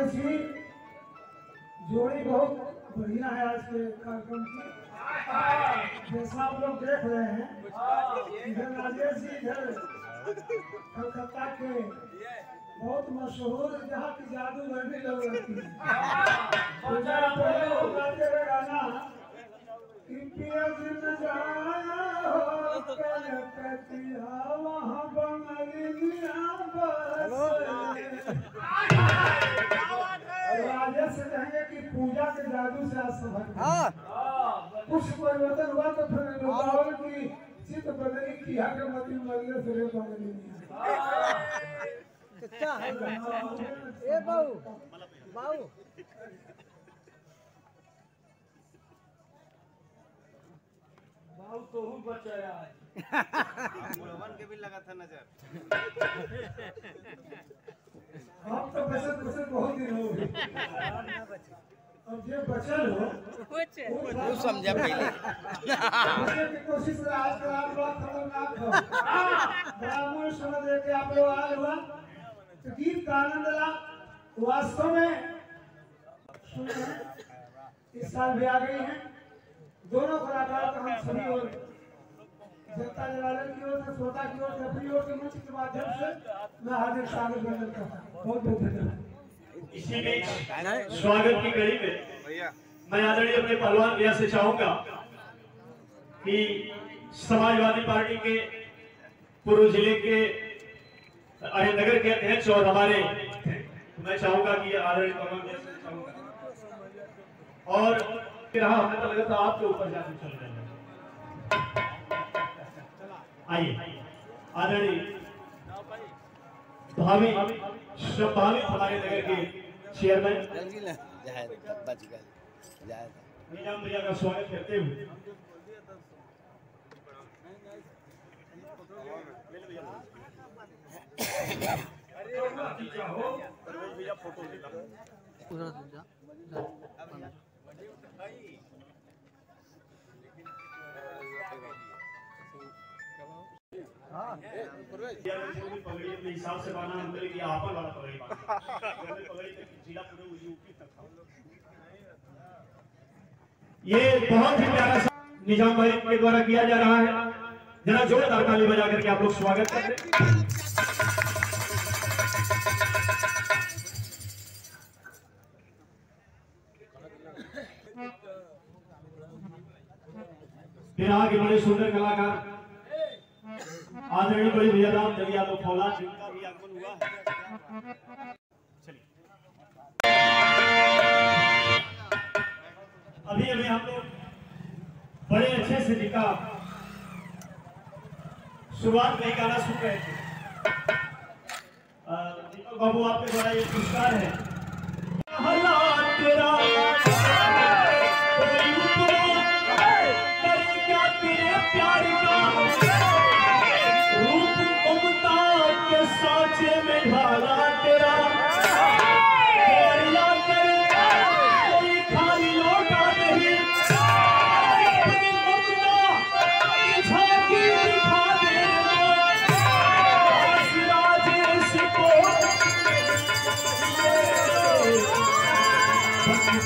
राजेश जी जोड़ी बहुत बढ़िया है आज के कार्यक्रम की। जैसा आप लोग देख रहे हैं, इधर राजेश जी, इधर कलकत्ता के बहुत मशहूर जहाँ की जादूगर भी लोग रहती है। तो गाना कि वहाँ बंगलिया बस राजेश से कहेंगे कि पूजा के जादू से आज सबक हाँ। कुछ परिवर्तन हुआ तो फिर लोग की चित्त बदली किया के मती मरले फिर बदली क्या है ए बाबू बाबू बाबू तो हूँ बचाया बुढ़वन के भी लगा था नज़र। हम तो बचत बचत बहुत दिन हो गए। अब जे बचल हो तू समझा पहले। की कोशिश में आज का आप बड़ा खतरनाक हो। ब्राह्मण समझ के आप लोग आए हुआ तो गीत का आनंद ला। वास्तव में इस साल भी आ गई हैं। दोनों कलाकार का हम सभी और जनता जलालन की ओर से श्रोता की ओर से अपनी ओर से मंच के माध्यम से मैं हार्दिक स्वागत वंदन करता हूँ। बहुत बहुत धन्यवाद। इसी बीच स्वागत की कड़ी में मैं आदरणीय अपने पहलवान भैया से चाहूँगा कि समाजवादी पार्टी के पूर्व ज़िले के अरे नगर के अध्यक्ष और हमारे मैं चाहूँगा कि आदरणीय पहलवान भैया से चाहूँगा। और रहा हमें तो लगा था आपके ऊपर जाके चल रहे हैं। आइए। आदरणीय भावी संभावित हमारे नगर के चेयरमैन निज़ाम भैया का स्वागत करते हुए। ये बहुत ही प्यारा निज़ाम भाई के द्वारा किया जा रहा है। जरा जोरदार ताली बजा करके आप लोग स्वागत करें फिर आगे बड़े सुंदर कलाकार आदरणीय बड़े भैया राम, जब यादव फौलाद जिनका भी आगमन हुआ चलिए अभी अभी हम लोग बड़े अच्छे से जिनका शुरुआत में गाना सुन रहे थे। दीपक बाबू आपके द्वारा ये पुरस्कार है। क्या तेरे प्यार का?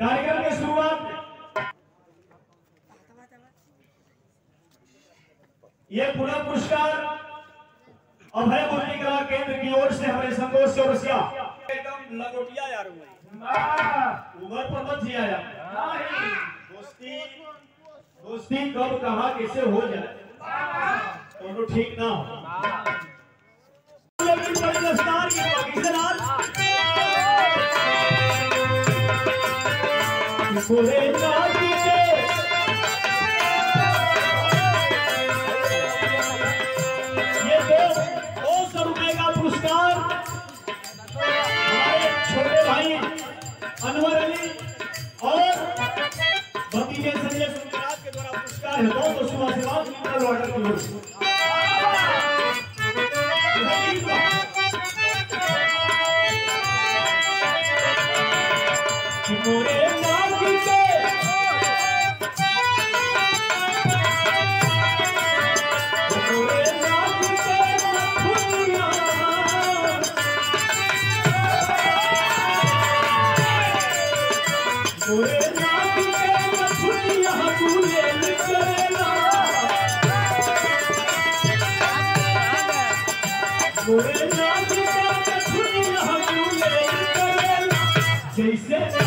कार्यक्रम की शुरुआत। ये पुनः पुरस्कार अभय मुक्ति कला केंद्र की ओर से हमारे संतोष चौरसिया। एकदम लंगोटिया यार उम्र पर मत जिया यार दोस्ती दोस्ती कब कहा कैसे हो जाए? दोनों ठीक ना हो? पूरे जाति Jason.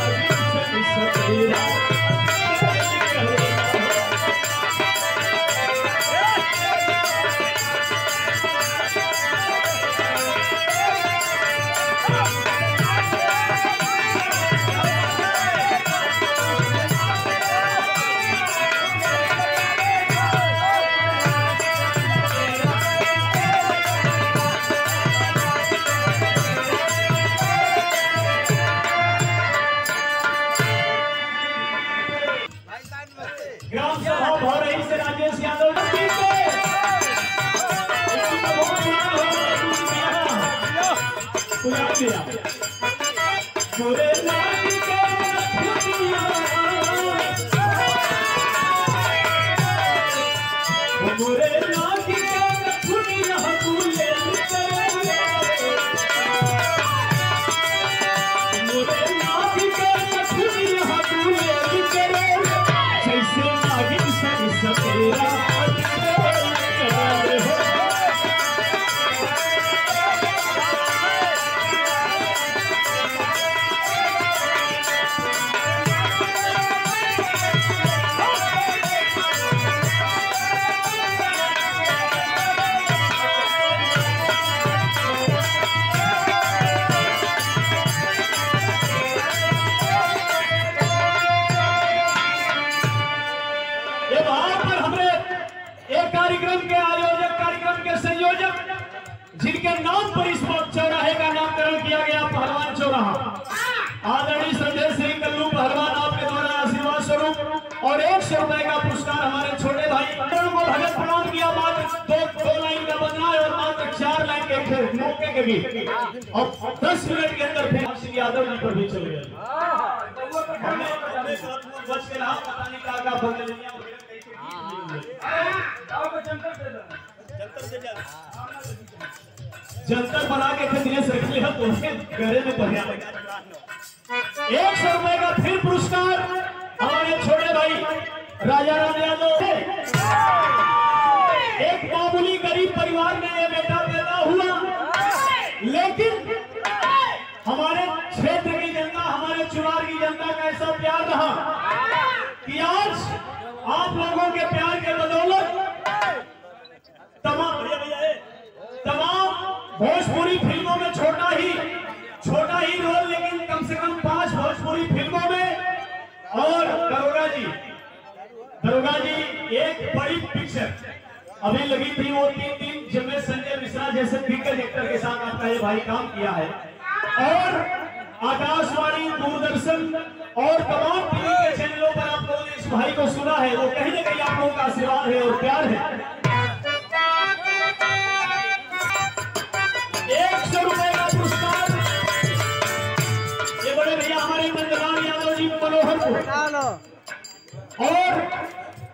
थे के भी और दस मिनट के अंदर फिर श्री यादव जी पर भी चले गए जंतर बना के फिर दिनेश रख लिया तो गहरे में बढ़िया एक सौ रुपए का फिर पुरस्कार। हमारे छोटे भाई राजा राम यादव। अभी लगी थी वो तीन दिन जिनमें संजय मिश्रा जैसे दिग्गज एक्टर के साथ आपका ये भाई काम किया है। और आकाशवाणी, दूरदर्शन और तमाम टीवी के चैनलों पर आप लोगों ने इस भाई को सुना है, वो कहीं ना कहीं आप लोगों का आशीर्वाद है और प्यार है।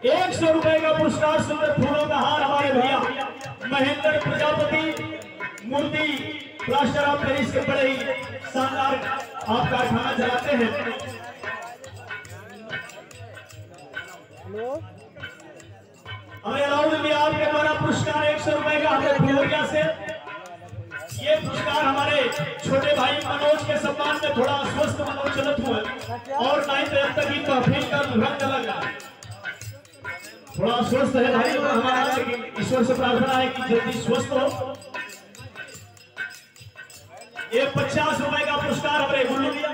एक सौ रुपए का पुरस्कार सुंदर फूलों का हार हमारे भैया महेंद्र प्रजापति, मूर्ति, प्लास्टर ऑफ़ पेरिस के बड़े ही शानदार आप कारखाना चलाते हैं। भी आपके द्वारा पुरस्कार एक सौ रुपए का हमें फ्लोरिया से। ये पुरस्कार हमारे छोटे भाई मनोज के सम्मान में थोड़ा अस्वस्थ, मनोज चलत हुए और नाइन्थ एम तक की महफिल का लग। रहा है थोड़ा स्वस्थ है भाई और हमारा ईश्वर से प्रार्थना है कि जल्दी स्वस्थ हो। ये पचास रुपए का पुरस्कार हमारे गुल्लू दिया।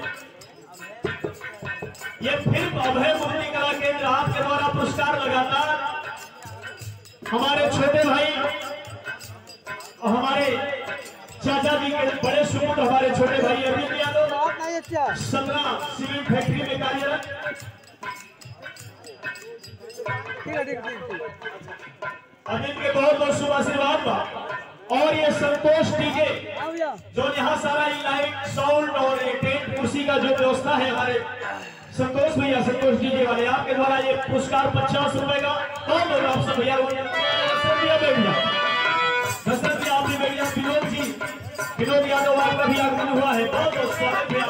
ये फिर अभय मूर्ति कला केंद्र आपके द्वारा पुरस्कार लगातार। हमारे छोटे भाई और हमारे चाचा जी के बड़े सुपुत्र हमारे छोटे भाई अरविंद यादव बात अब इनके बहुत बहुत शुभ आशीर्वाद बा और ये संतोष डीजे जो यहाँ सारा लाइट साउंड और ये टेंट कुर्सी का जो व्यवस्था है हमारे संतोष भैया संतोष डीजे वाले आपके द्वारा ये पुरस्कार पचास रुपए का कौन बोल रहा आपसे भैया दशरथ जी विनोद जी विनोद यादव आपका भी आगमन हुआ है। बहुत बहुत स्वागत है।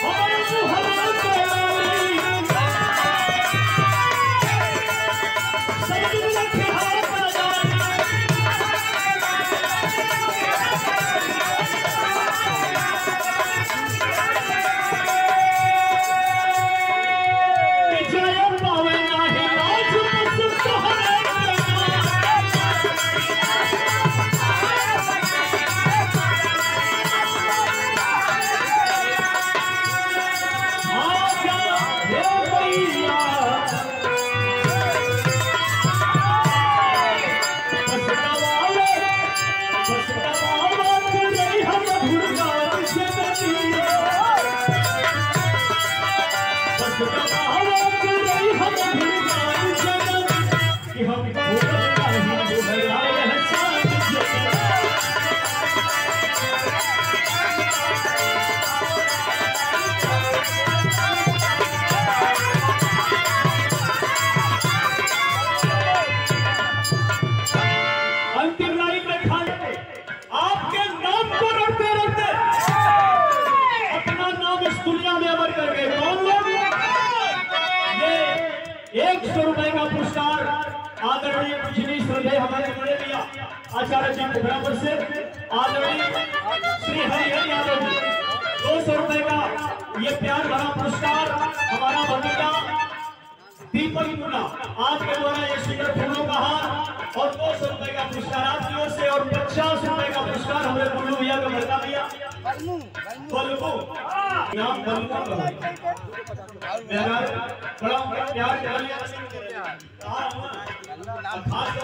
तुम्हारा पुरस्कार और सुहाना कलाली। भूलना हमारे बड़े भैया आचार्य जी बराबर से आदरणीय श्री हरिहर यादव दो सौ रुपए का ये प्यार भरा पुरस्कार हमारा भतीजा दीपक मुन्ना आज के द्वारा ये सुंदर फूलों का हार और दो सौ रुपए का पुरस्कार आपकी ओर से और पचास रुपए का पुरस्कार हमारे बुल्लू भैया का लड़का भैया बल्लू नाम बल्लू मेरा बड़ा प्यार खास